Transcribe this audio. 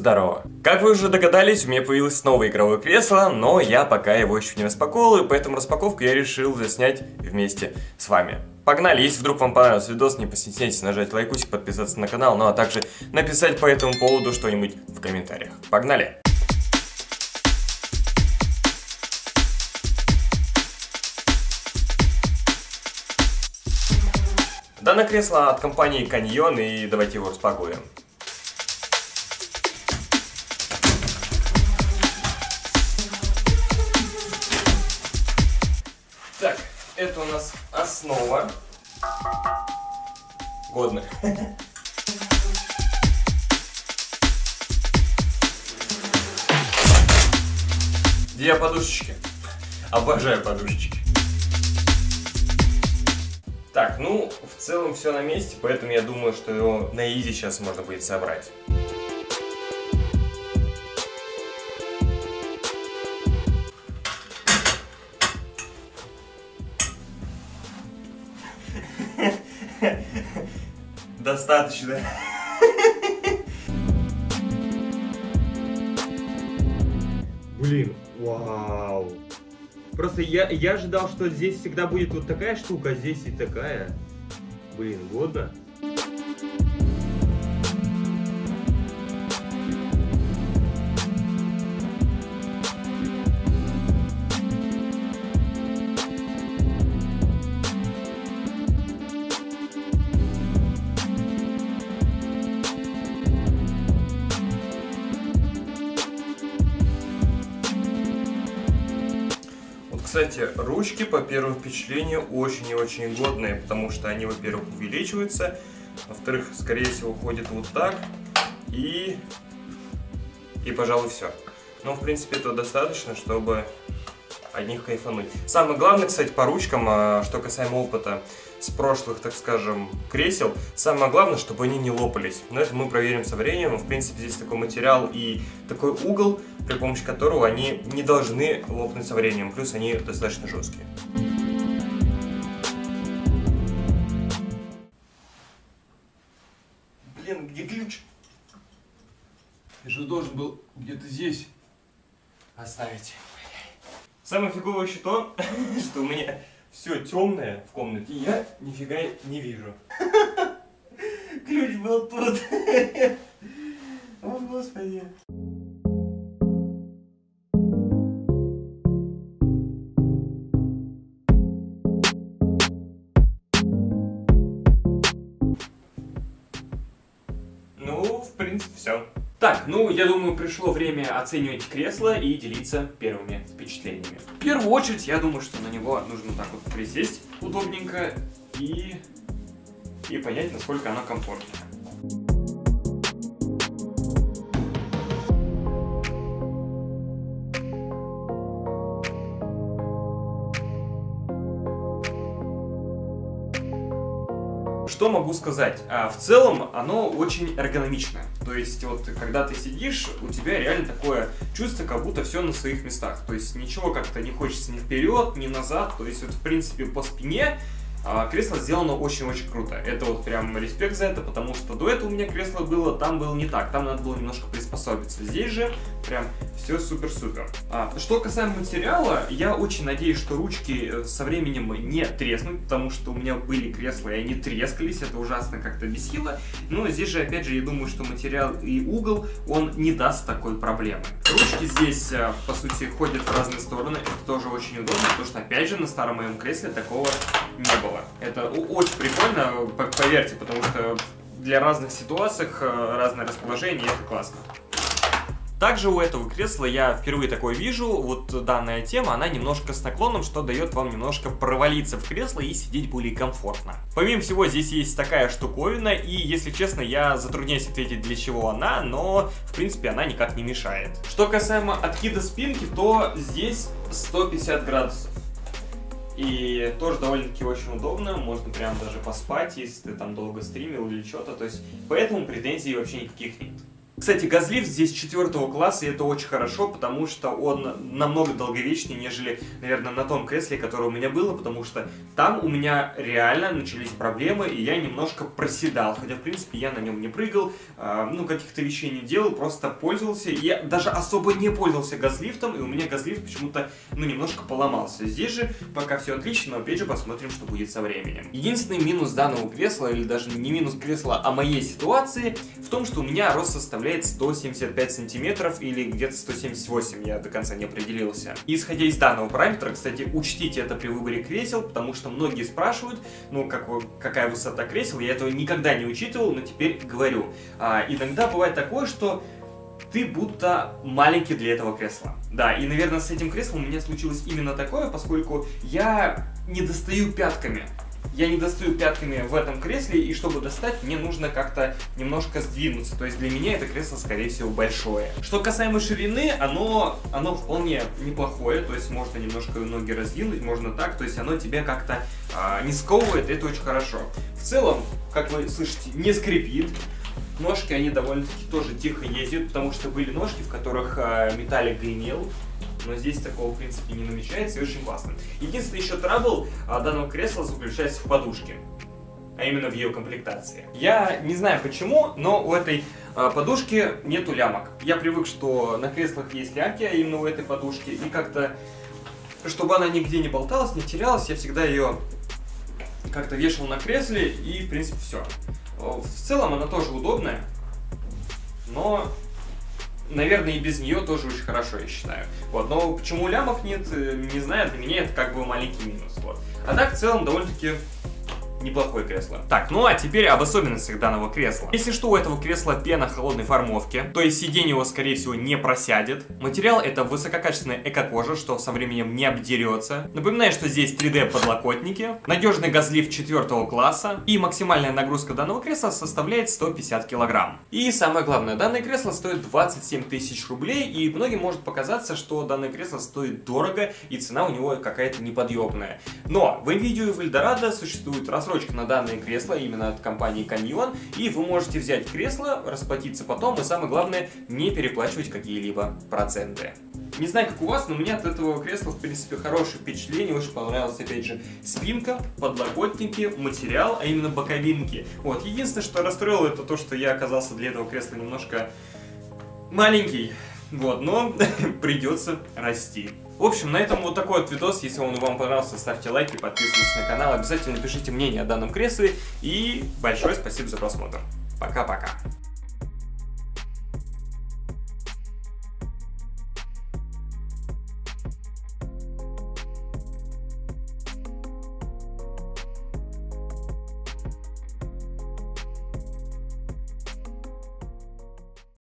Здорово. Как вы уже догадались, у меня появилось новое игровое кресло, но я пока его еще не распаковал, и поэтому распаковку я решил заснять вместе с вами. Погнали, если вдруг вам понравился видос, не постесняйтесь нажать лайкусик, подписаться на канал, ну а также написать по этому поводу что-нибудь в комментариях. Погнали! Данное кресло от компании Canyon, и давайте его распакуем. Это у нас основа. Годно. Где подушечки? Обожаю подушечки. Так, ну, в целом все на месте, поэтому я думаю, что его на изи сейчас можно будет собрать. Достаточно. Блин, вау. Просто я, я ожидал, что здесь всегда будет вот такая штука, а здесь и такая. Блин, годно. Кстати, ручки, по первому впечатлению, очень и очень годные, потому что они, во-первых, увеличиваются, во-вторых, скорее всего, ходят вот так, и... и, пожалуй, все. Но, в принципе, этого достаточно, чтобы от них кайфануть. Самое главное, кстати, по ручкам, а, что касаемо опыта с прошлых, так скажем, кресел, самое главное, чтобы они не лопались. Но это мы проверим со временем. В принципе, здесь такой материал и такой угол, при помощи которого они не должны лопнуть со временем. Плюс они достаточно жесткие. Блин, где ключ? Ты же должен был где-то здесь. Оставить. Самое фиговое еще то, что у меня все темное в комнате, я нифига не вижу. Ключ был тут. О, господи. Ну, в принципе, все. Так, ну, я думаю, пришло время оценивать кресло и делиться первыми впечатлениями. В первую очередь, я думаю, что на него нужно так вот присесть удобненько и, и понять, насколько оно комфортно. Что могу сказать? А, В целом, оно очень эргономичное. То есть, вот, когда ты сидишь, у тебя реально такое чувство, как будто все на своих местах. То есть, ничего как-то не хочется ни вперед, ни назад. То есть, вот, в принципе, по спине а, кресло сделано очень-очень круто. Это вот прям респект за это, потому что до этого у меня кресло было, там было не так. Там надо было немножко приспособиться. Здесь же прям все супер-супер. А, что касаемо материала, я очень надеюсь, что ручки э, со временем не треснут, потому что у меня были кресла, и они трескались, это ужасно как-то бесило. Но здесь же, опять же, я думаю, что материал и угол, он не даст такой проблемы. Ручки здесь, э, по сути, ходят в разные стороны, это тоже очень удобно, потому что, опять же, на старом моем кресле такого не было. Это очень прикольно, по- поверьте, потому что для разных ситуаций э, разное расположение, это классно. Также у этого кресла я впервые такое вижу, вот данная тема, она немножко с наклоном, что дает вам немножко провалиться в кресло и сидеть более комфортно. Помимо всего, здесь есть такая штуковина, и, если честно, я затрудняюсь ответить, для чего она, но, в принципе, она никак не мешает. Что касаемо откида спинки, то здесь 150 градусов. И тоже довольно-таки очень удобно, можно прям даже поспать, если ты там долго стримил или что-то, то есть поэтому претензий вообще никаких нет. Кстати, газлифт здесь четвертого класса, и это очень хорошо, потому что он намного долговечнее, нежели, наверное, на том кресле, которое у меня было, потому что там у меня реально начались проблемы, и я немножко проседал, хотя, в принципе, я на нем не прыгал, э, ну, каких-то вещей не делал, просто пользовался, я даже особо не пользовался газлифтом, и у меня газлифт почему-то, ну, немножко поломался. Здесь же пока все отлично, но опять же посмотрим, что будет со временем. Единственный минус данного кресла, или даже не минус кресла, а моей ситуации, в том, что у меня рост составляет 175 сантиметров или где-то 178, я до конца не определился. Исходя из данного параметра, кстати, учтите это при выборе кресел, потому что многие спрашивают, ну, как, какая высота кресел, я этого никогда не учитывал, но теперь говорю. А, иногда бывает такое, что ты будто маленький для этого кресла. Да, и, наверное, с этим креслом у меня случилось именно такое, поскольку я не достаю пятками. Я не достаю пятками в этом кресле, и чтобы достать, мне нужно как-то немножко сдвинуться. То есть для меня это кресло, скорее всего, большое. Что касаемо ширины, оно, оно вполне неплохое. То есть можно немножко ноги раздвинуть, можно так. То есть оно тебя как-то а, не сковывает, это очень хорошо. В целом, как вы слышите, не скрипит. Ножки, они довольно-таки тоже тихо ездят, потому что были ножки, в которых э, металлик гремел, но здесь такого, в принципе, не намечается и очень классно. Единственный еще трабл данного кресла заключается в подушке, а именно в ее комплектации. Я не знаю почему, но у этой а, подушки нету лямок. Я привык, что на креслах есть лямки, а именно у этой подушки, и как-то, чтобы она нигде не болталась, не терялась, я всегда ее как-то вешал на кресле, и, в принципе, все. В целом она тоже удобная, но, наверное, и без нее тоже очень хорошо, я считаю. Вот, но почему лямок нет, э, не знаю, для меня это как бы маленький минус. Вот. А так, в целом, довольно-таки неплохое кресло. Так, ну а теперь об особенностях данного кресла. Если что, у этого кресла пена холодной формовки, то есть сиденье его, скорее всего, не просядет. Материал это высококачественная эко-кожа, что со временем не обдерется. Напоминаю, что здесь 3D подлокотники, надежный газлифт 4 класса и максимальная нагрузка данного кресла составляет 150 килограмм. И самое главное, данное кресло стоит 27 тысяч рублей, и многим может показаться, что данное кресло стоит дорого, и цена у него какая-то неподъемная. Но в и в Eldorado существует раз рассрочка на данное кресло именно от компании Canyon, и вы можете взять кресло, расплатиться потом, и самое главное, не переплачивать какие-либо проценты. Не знаю, как у вас, но у меня от этого кресла, в принципе, хорошее впечатление. Очень понравилась, опять же, спинка, подлокотники, материал, а именно боковинки. Вот, единственное, что расстроило, это то, что я оказался для этого кресла немножко маленький. Вот, но придется расти. В общем, на этом вот такой вот видос. Если он вам понравился, ставьте лайки, подписывайтесь на канал. Обязательно пишите мнение о данном кресле. И большое спасибо за просмотр. Пока-пока.